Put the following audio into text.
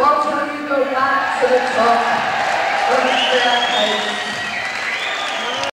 Watch me go back to the top.